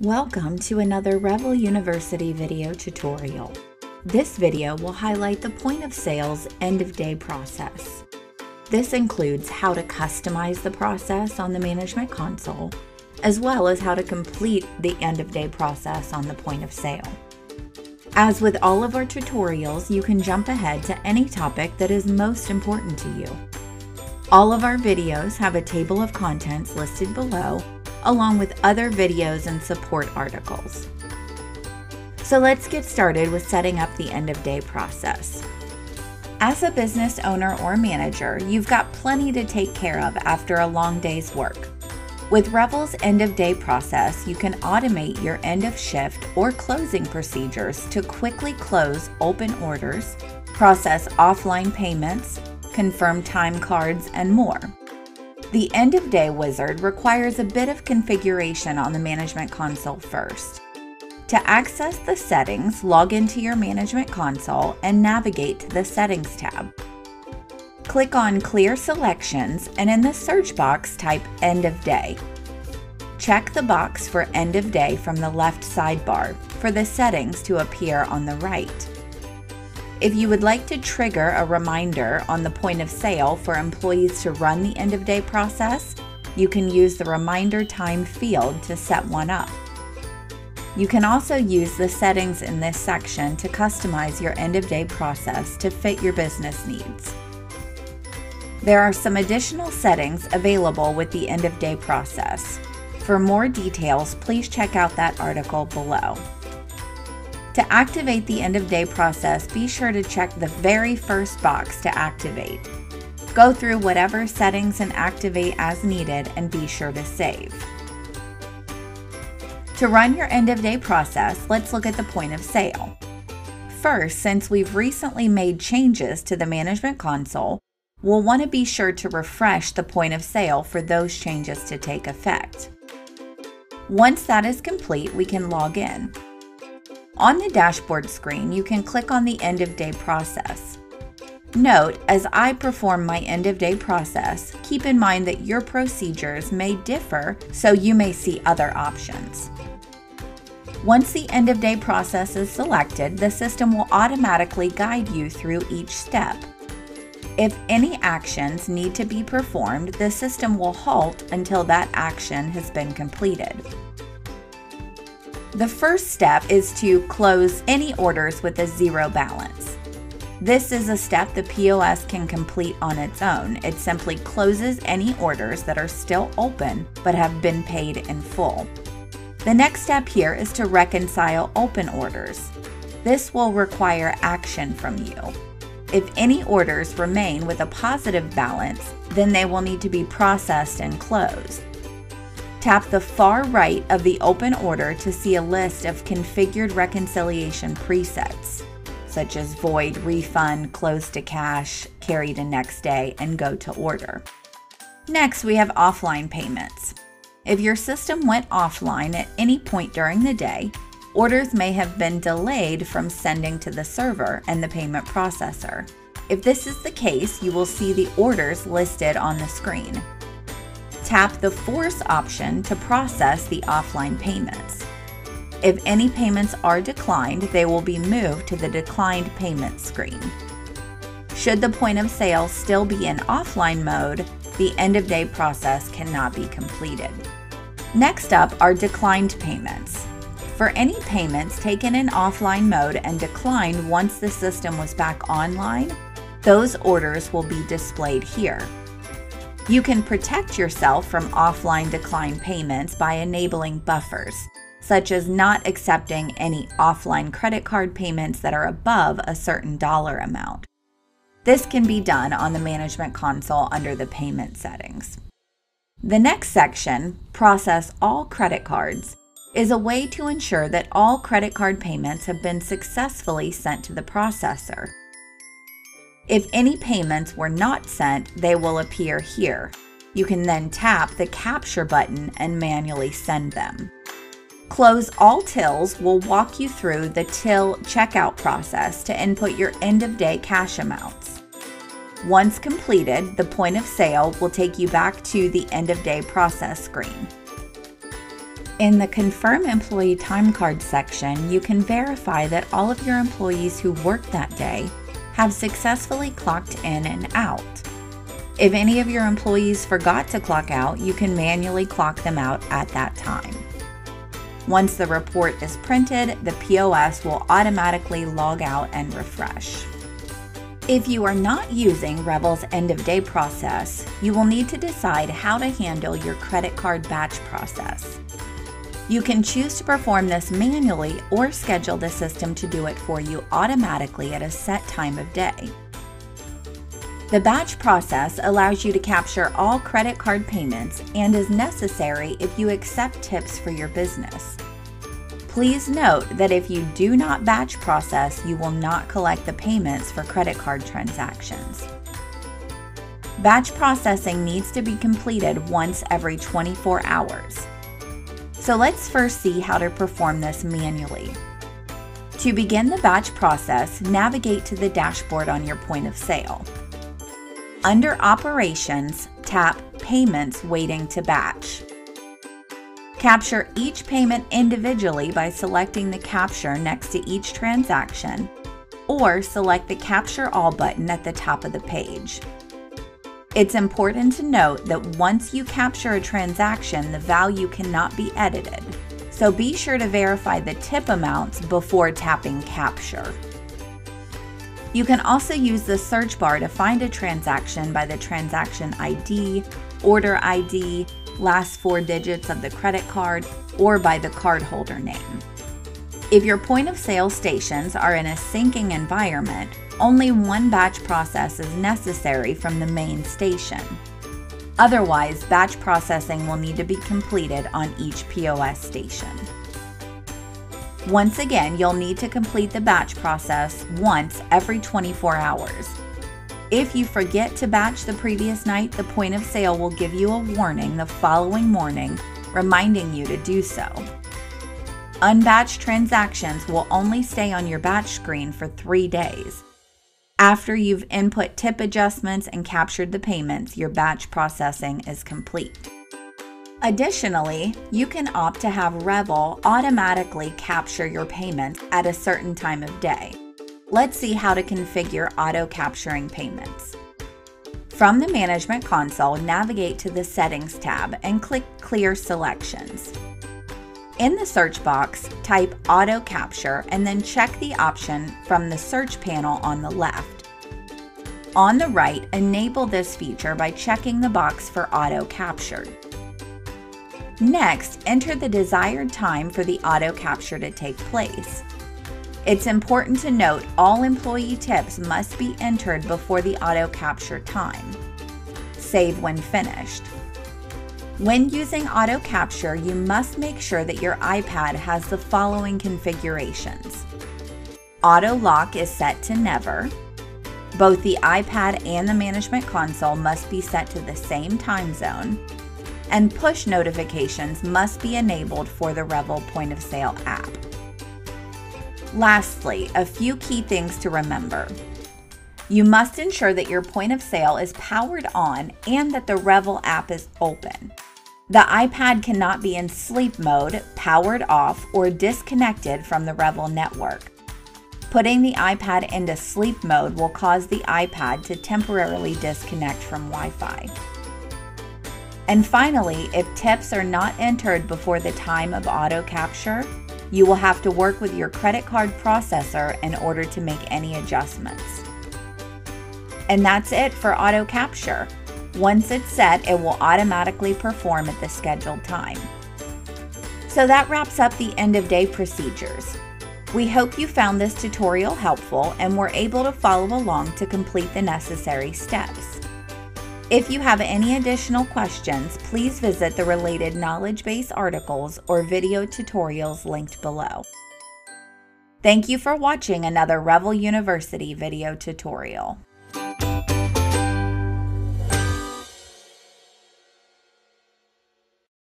Welcome to another Revel University video tutorial. This video will highlight the point of sales end of day process. This includes how to customize the process on the management console, as well as how to complete the end of day process on the point of sale. As with all of our tutorials, you can jump ahead to any topic that is most important to you. All of our videos have a table of contents listed below along with other videos and support articles. So let's get started with setting up the end of day process. As a business owner or manager, you've got plenty to take care of after a long day's work. With Revel's end of day process, you can automate your end of shift or closing procedures to quickly close open orders, process offline payments, confirm time cards, and more. The end of day wizard requires a bit of configuration on the management console first. To access the settings, log into your management console and navigate to the settings tab. Click on clear selections and in the search box type end of day. Check the box for end of day from the left sidebar for the settings to appear on the right. If you would like to trigger a reminder on the point of sale for employees to run the end of day process, you can use the reminder time field to set one up. You can also use the settings in this section to customize your end of day process to fit your business needs. There are some additional settings available with the end of day process. For more details, please check out that article below. To activate the end of day process, be sure to check the very first box to activate. Go through whatever settings and activate as needed and be sure to save. To run your end of day process, let's look at the point of sale. First, since we've recently made changes to the management console, we'll want to be sure to refresh the point of sale for those changes to take effect. Once that is complete, we can log in. On the dashboard screen, you can click on the end of day process. Note, as I perform my end of day process, keep in mind that your procedures may differ, so you may see other options. Once the end of day process is selected, the system will automatically guide you through each step. If any actions need to be performed, the system will halt until that action has been completed. The first step is to close any orders with a zero balance. This is a step the POS can complete on its own. It simply closes any orders that are still open but have been paid in full. The next step here is to reconcile open orders. This will require action from you. If any orders remain with a positive balance, then they will need to be processed and closed. Tap the far right of the open order to see a list of configured reconciliation presets, such as void, refund, close to cash, carry to next day, and go to order. Next, we have offline payments. If your system went offline at any point during the day, orders may have been delayed from sending to the server and the payment processor. If this is the case, you will see the orders listed on the screen. Tap the Force option to process the offline payments. If any payments are declined, they will be moved to the Declined Payment screen. Should the point of sale still be in offline mode, the end of day process cannot be completed. Next up are declined payments. For any payments taken in offline mode and declined once the system was back online, those orders will be displayed here. You can protect yourself from offline decline payments by enabling buffers, such as not accepting any offline credit card payments that are above a certain dollar amount. This can be done on the management console under the payment settings. The next section, Process All Credit Cards, is a way to ensure that all credit card payments have been successfully sent to the processor if any payments were not sent, they will appear here. You can then tap the capture button and manually send them. Close all tills will walk you through the till checkout process to input your end of day cash amounts. Once completed, the point of sale will take you back to the end of day process screen. In the Confirm Employee Time Card section, you can verify that all of your employees who worked that day have successfully clocked in and out. If any of your employees forgot to clock out, you can manually clock them out at that time. Once the report is printed, the POS will automatically log out and refresh. If you are not using Revel's end of day process, you will need to decide how to handle your credit card batch process. You can choose to perform this manually or schedule the system to do it for you automatically at a set time of day. The batch process allows you to capture all credit card payments and is necessary if you accept tips for your business. Please note that if you do not batch process, you will not collect the payments for credit card transactions. Batch processing needs to be completed once every 24 hours. So let's first see how to perform this manually. To begin the batch process, navigate to the dashboard on your point of sale. Under Operations, tap Payments Waiting to Batch. Capture each payment individually by selecting the capture next to each transaction, or select the Capture All button at the top of the page. It's important to note that once you capture a transaction, the value cannot be edited. So be sure to verify the tip amounts before tapping capture. You can also use the search bar to find a transaction by the transaction ID, order ID, last four digits of the credit card, or by the cardholder name. If your point of sale stations are in a syncing environment, only one batch process is necessary from the main station. Otherwise, batch processing will need to be completed on each POS station. Once again, you'll need to complete the batch process once every 24 hours. If you forget to batch the previous night, the point of sale will give you a warning the following morning reminding you to do so. Unbatched transactions will only stay on your batch screen for three days. After you've input tip adjustments and captured the payments, your batch processing is complete. Additionally, you can opt to have Revel automatically capture your payments at a certain time of day. Let's see how to configure auto capturing payments. From the Management Console, navigate to the Settings tab and click Clear Selections. In the search box, type Auto Capture and then check the option from the search panel on the left. On the right, enable this feature by checking the box for Auto Capture. Next, enter the desired time for the auto capture to take place. It's important to note all employee tips must be entered before the auto capture time. Save when finished. When using auto capture, you must make sure that your iPad has the following configurations. Auto lock is set to never. Both the iPad and the management console must be set to the same time zone. And push notifications must be enabled for the Revel point of sale app. Lastly, a few key things to remember. You must ensure that your point of sale is powered on and that the Revel app is open. The iPad cannot be in sleep mode, powered off, or disconnected from the Revel network. Putting the iPad into sleep mode will cause the iPad to temporarily disconnect from Wi Fi. And finally, if tips are not entered before the time of auto capture, you will have to work with your credit card processor in order to make any adjustments. And that's it for auto capture. Once it's set, it will automatically perform at the scheduled time. So that wraps up the end of day procedures. We hope you found this tutorial helpful and were able to follow along to complete the necessary steps. If you have any additional questions, please visit the related knowledge base articles or video tutorials linked below. Thank you for watching another Revel University video tutorial.